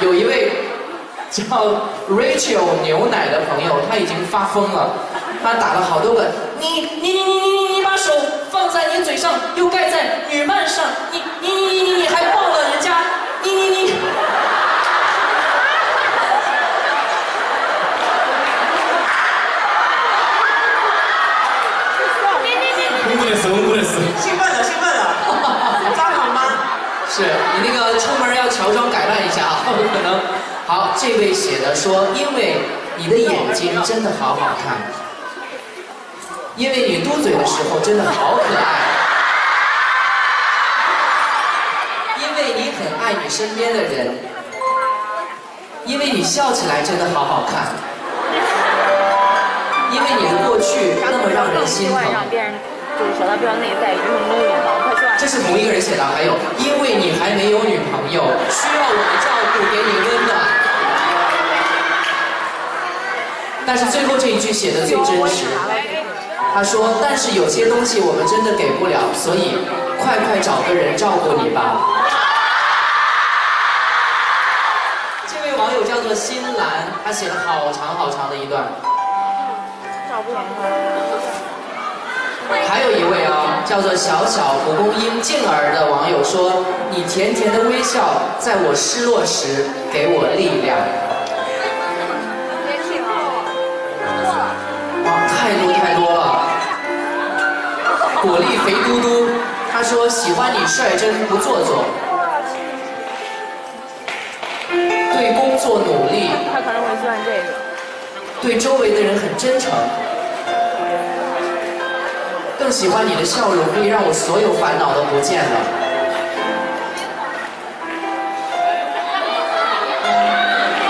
有一位叫 Rachel 牛奶的朋友，他已经发疯了，他打了好多个，你你你你你你你把手放在你嘴上，又盖在女伴上，你你你你你还抱了人家，你你你。兴奋了，兴奋了，抓好吗？是你那个出门要乔装改扮。有可能。好，这位写的说，因为你的眼睛真的好好看，因为你嘟嘴的时候真的好可爱，因为你很爱你身边的人，因为你笑起来真的好好看，因为你的过去那么让人心疼。就是说他比较内在。这是同一个人写的，还有，因为你还没有女朋友，需要我们照顾，给你温暖。但是最后这一句写的最真实，他说：“但是有些东西我们真的给不了，所以快快找个人照顾你吧。”这位网友叫做新兰，他写了好长好长的一段。照顾你。还有一位啊，叫做小小蒲公英静儿的网友说：“你甜甜的微笑，在我失落时给我力量。”哇，太多太多了。果粒肥嘟嘟，他说喜欢你率真不做作，对工作努力，他可能会喜欢这个。对周围的人很真诚。更喜欢你的笑容，可以让我所有烦恼都不见了。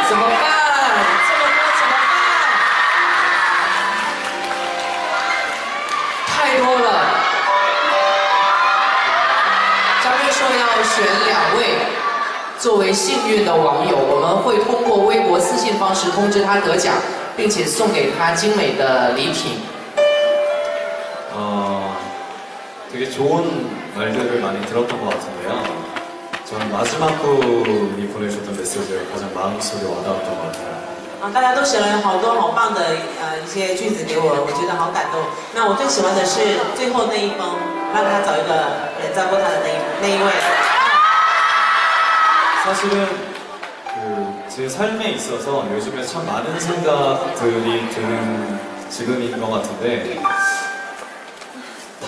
怎么办？这么多怎么办？太多了。张瑞说要选两位作为幸运的网友，我们会通过微博私信方式通知他得奖，并且送给他精美的礼品。 되게 좋은 말들을 많이 들었던 것 같은데요. 저는 마지막 분이 보내주셨던 메시지가 가장 마음속에 와닿았던 것 같아요. 啊，大家都写了好多好棒的呃一些句子给我，我觉得好感动。那我最喜欢的是最后那一封，让他找一个人照顾他的那一那一位。 사실은 그 제 삶에 있어서 요즘에 참 많은 생각들이 드는 지금인 것 같은데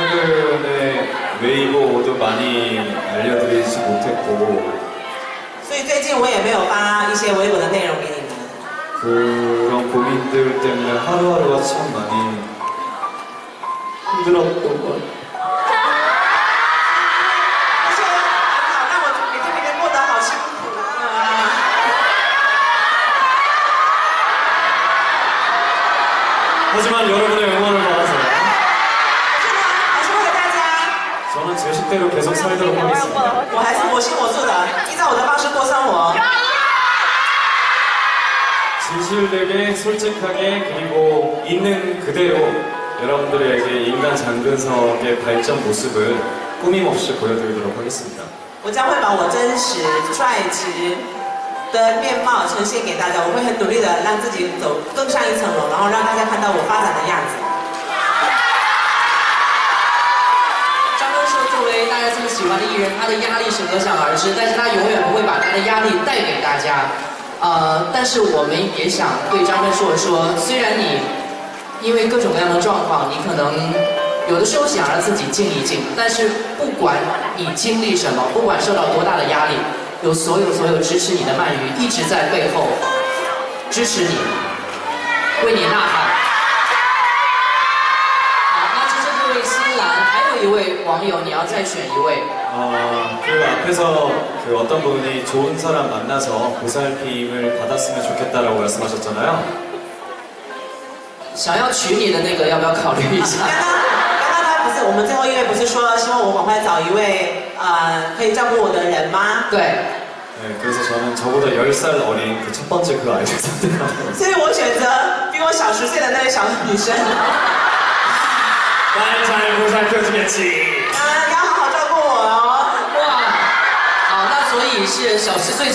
그래서 최근에 웨이보도 많이 알려드리지 못했고 所以最近我也没有发一些微博的内容给你们。 그런 고민들 때문에 하루하루가 참 많이 힘들었던 것 같아요. 这些烦恼让我每天每天过得好辛苦啊！ 하지만 여러분의 응원을 저는 제 식대로 계속 살도록 하겠습니다. 我还是我行我素的，依照我的方式过生活。 진실되게 솔직하게 그리고 있는 그대로 여러분들에게 인간 장근석의 발전 모습을 꾸밈없이 보여드리도록 하겠습니다. 我将会把我真实率直的面貌呈现给大家，我会很努力的让自己走更上一层楼，然后让大家看到我发展的样子。 喜欢的艺人，他的压力是可想而知，但是他永远不会把他的压力带给大家。呃，但是我们也想对张根硕说，虽然你因为各种各样的状况，你可能有的时候想让自己静一静，但是不管你经历什么，不管受到多大的压力，有所有所有支持你的鳗鱼一直在背后支持你，为你呐再选一位。 어, 그 앞에서 그 어떤 분이 좋은 사람 만나서 보살핌을 받았으면 좋겠다라고 말씀하셨잖아요. 想要娶你的那个，要不要考虑一下？刚刚刚刚他不是我们最后一位不是说希望我赶快找一位呃可以照顾我的人吗？对， 네, 그래서 저는 저보다 10살 어린 그 첫 번째 그 아이를 선택하고 所以我选择比我小十岁的那位小女生。 잘 보살펴주겠지. 啊，你要 你。是小十岁。